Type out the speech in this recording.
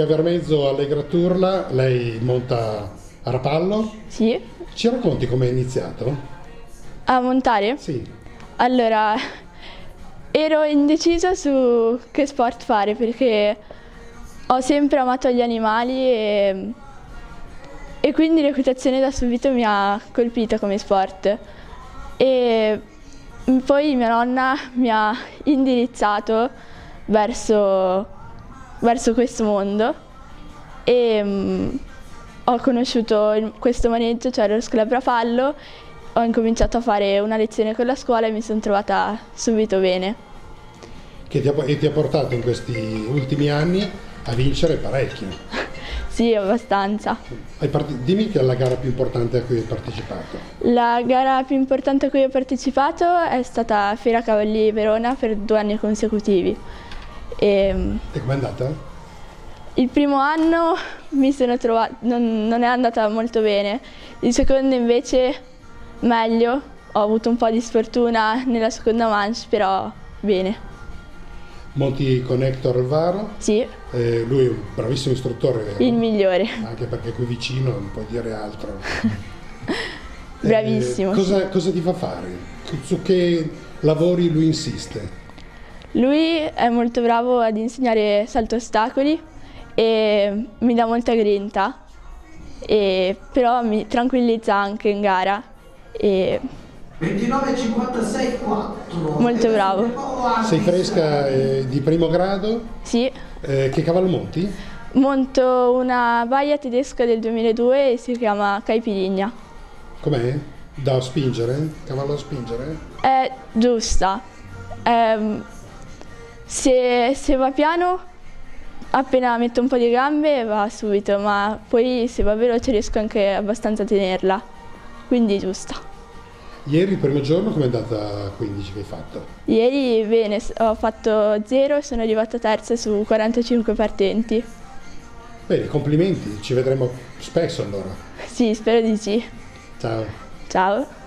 qui a Vermezzo Allegra Turla, lei monta a Rapallo. Sì. Ci racconti come è iniziato? A montare? Sì. Allora, ero indecisa su che sport fare perché ho sempre amato gli animali e, e quindi l'equitazione da subito mi ha colpita come sport. E poi mia nonna mi ha indirizzato verso, verso questo mondo e um, ho conosciuto questo maneggio, cioè lo scalabra fallo, ho incominciato a fare una lezione con la scuola e mi sono trovata subito bene. Che ti ha, e ti ha portato in questi ultimi anni a vincere parecchio. sì, abbastanza. Dimmi che è la gara più importante a cui hai partecipato. La gara più importante a cui ho partecipato è stata Fiera Cavalli Verona per due anni consecutivi. E, e com'è andata? Il primo anno mi sono trovata, non, non è andata molto bene, il secondo invece meglio, ho avuto un po' di sfortuna nella seconda manche, però bene. Monti con Hector Alvaro? Sì. Eh, lui è un bravissimo istruttore, vero? Il migliore. Anche perché qui vicino non puoi dire altro. Bravissimo. Eh, cosa, cosa ti fa fare? Su che lavori lui insiste? Lui è molto bravo ad insegnare salto ostacoli e mi dà molta grinta, e, però mi tranquillizza anche in gara. E 29,56 4. Molto bravo. Sei fresca eh, di primo grado? Sì. Eh, che cavallo monti? Monto una baia tedesca del 2002 e si chiama Caipirinha. Com'è? Da spingere? Cavallo da spingere? È giusta. È, se, se va piano, appena metto un po' di gambe va subito, ma poi se va veloce riesco anche abbastanza a tenerla, quindi giusta. Ieri il primo giorno come è andata a 15 che hai fatto? Ieri bene, ho fatto 0 e sono arrivata terza su 45 partenti. Bene, complimenti, ci vedremo spesso allora. Sì, spero di sì. Ciao. Ciao.